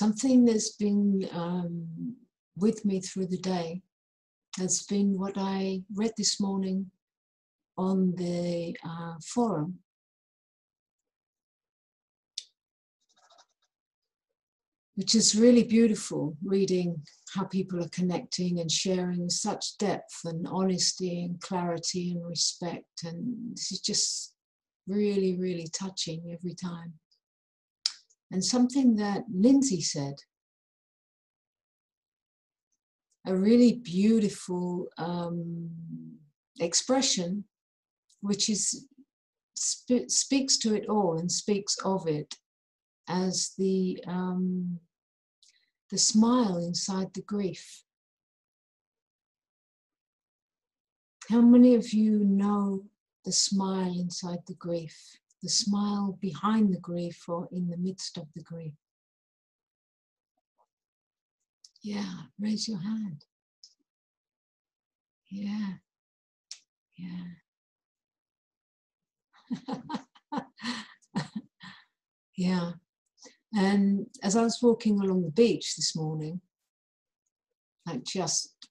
something that's been um, with me through the day has been what I read this morning on the uh, forum. Which is really beautiful reading how people are connecting and sharing such depth and honesty and clarity and respect. And this is just really, really touching every time. And something that Lindsay said, a really beautiful um, expression, which is sp- speaks to it all and speaks of it as the um, the smile inside the grief. How many of you know the smile inside the grief? The smile behind the grief or in the midst of the grief? Yeah, raise your hand. Yeah, yeah. yeah. And as I was walking along the beach this morning, like just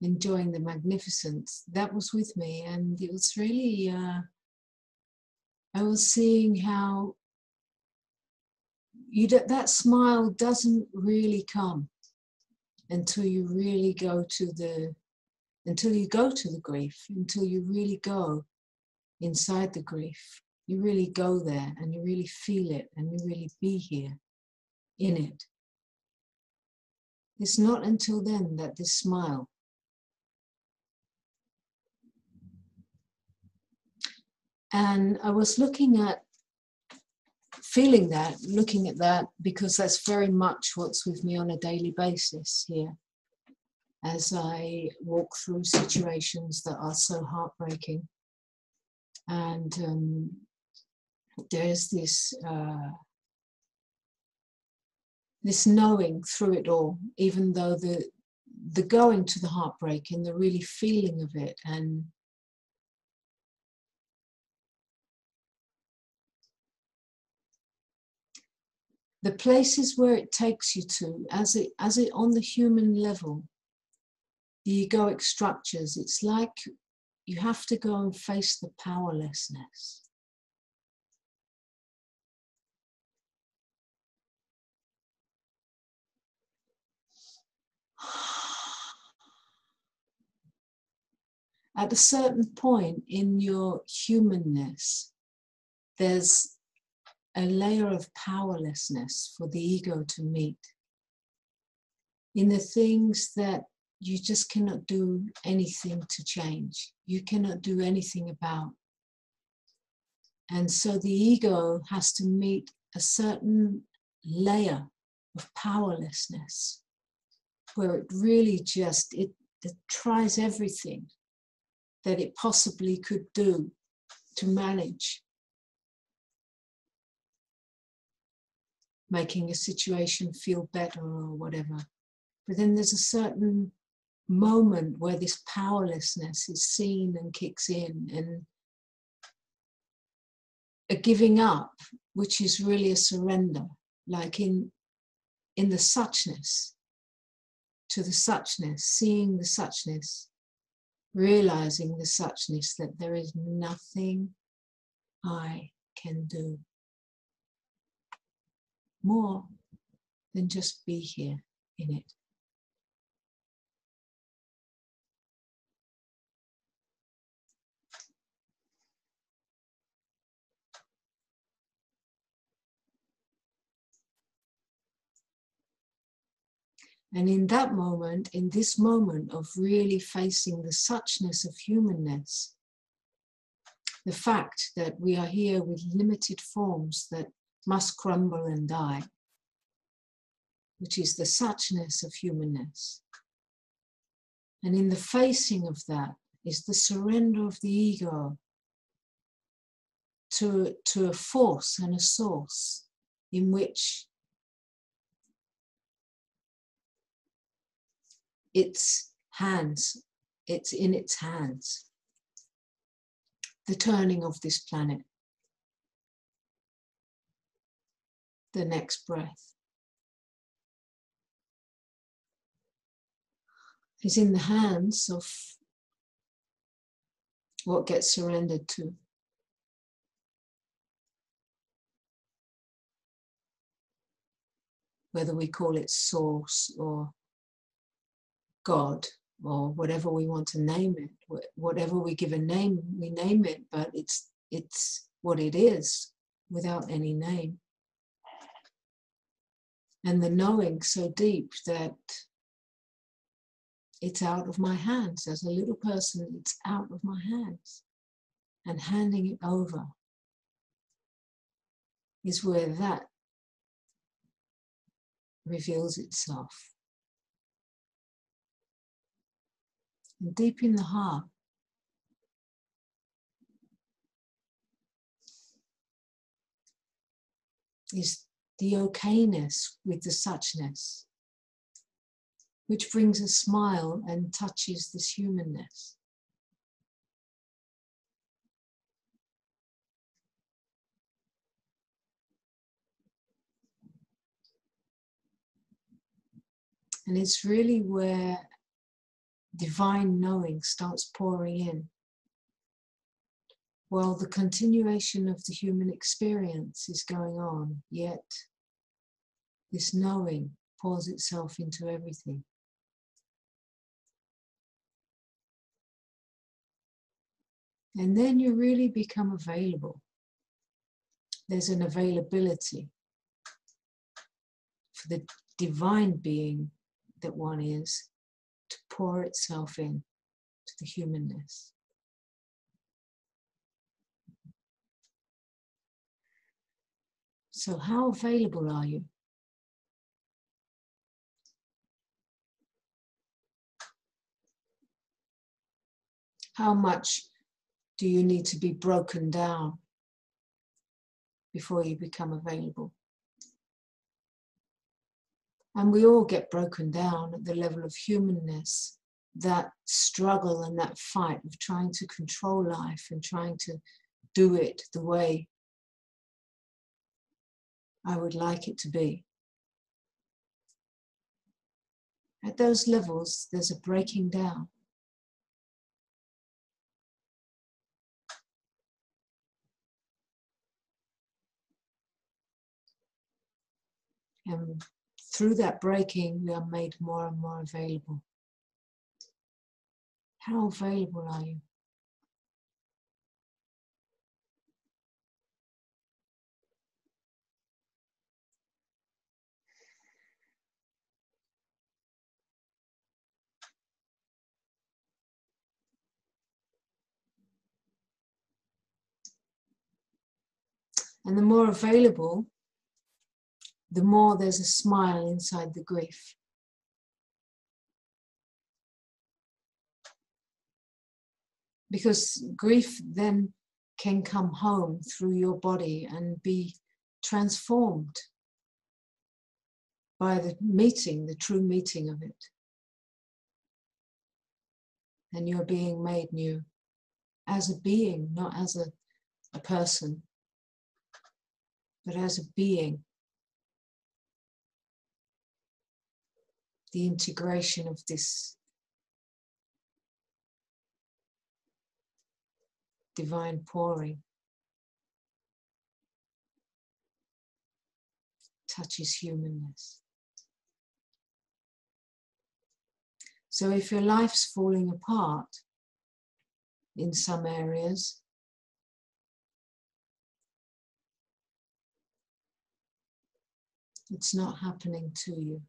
enjoying the magnificence, that was with me. And it was really uh, I was seeing how you that smile doesn't really come until you really go to the until you go to the grief until you really go inside the grief. You really go there and you really feel it and you really be here in it. It's not until then that this smile And I was looking at, feeling that, looking at that, because that's very much what's with me on a daily basis here as I walk through situations that are so heartbreaking. And um, there's this uh, this knowing through it all, even though the the going to the heartbreak and the really feeling of it and the places where it takes you to as it as it on the human level the egoic structures it's like you have to go and face the powerlessness. At a certain point in your humanness there's a layer of powerlessness for the ego to meet in the things that you just cannot do anything to change, you cannot do anything about. And so the ego has to meet a certain layer of powerlessness where it really just it, it tries everything that it possibly could do to manage making a situation feel better or whatever. But then there's a certain moment where this powerlessness is seen and kicks in and a giving up, which is really a surrender, like in in the suchness, to the suchness, seeing the suchness, realizing the suchness that there is nothing I can do more than just be here in it. And in that moment, in this moment of really facing the suchness of humanness, the fact that we are here with limited forms that must crumble and die, which is the suchness of humanness. And in the facing of that is the surrender of the ego to, to a force and a source in which its hands, it's in its hands, the turning of this planet. the next breath. Is in the hands of what gets surrendered to. Whether we call it source or God or whatever we want to name it, whatever we give a name, we name it, but it's it's what it is without any name. And the knowing so deep that it's out of my hands. As a little person, it's out of my hands. And handing it over is where that reveals itself. And deep in the heart, is the okayness with the suchness, which brings a smile and touches this humanness. And it's really where divine knowing starts pouring in. While the continuation of the human experience is going on, yet this knowing pours itself into everything. And then you really become available. There's an availability for the divine being that one is to pour itself in to the humanness. So, how available are you? How much do you need to be broken down before you become available? And we all get broken down at the level of humanness, that struggle and that fight of trying to control life and trying to do it the way I would like it to be. At those levels, there's a breaking down. And through that breaking, we are made more and more available. How available are you? And the more available, the more there's a smile inside the grief. Because grief then can come home through your body and be transformed by the meeting, the true meeting of it. And you're being made new as a being, not as a, a person, but as a being the integration of this divine pouring touches humanness. So if your life's falling apart in some areas, it's not happening to you.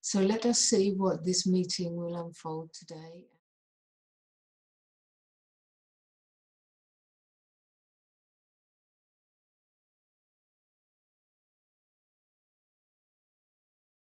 So let us see what this meeting will unfold today.